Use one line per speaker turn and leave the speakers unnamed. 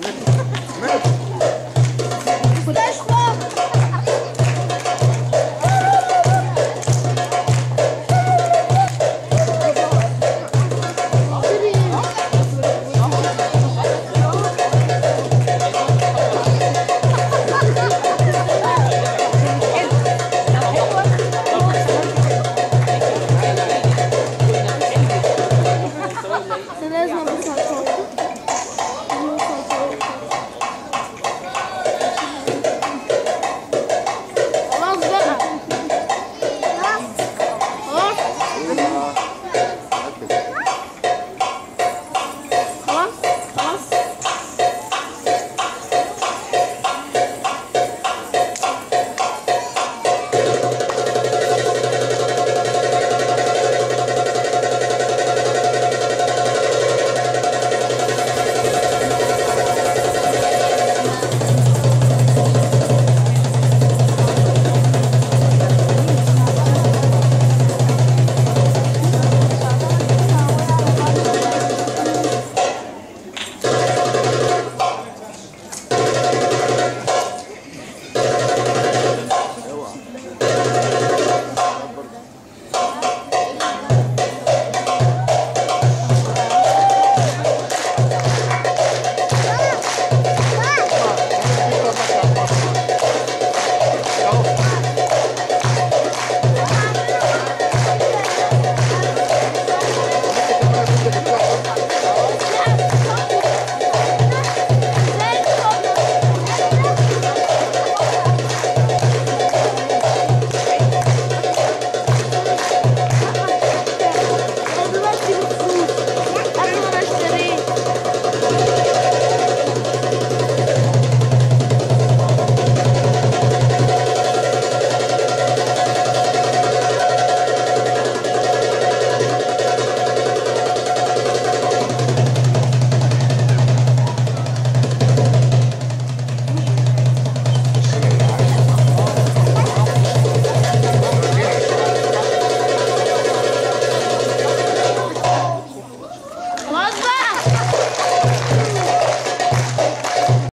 commitment.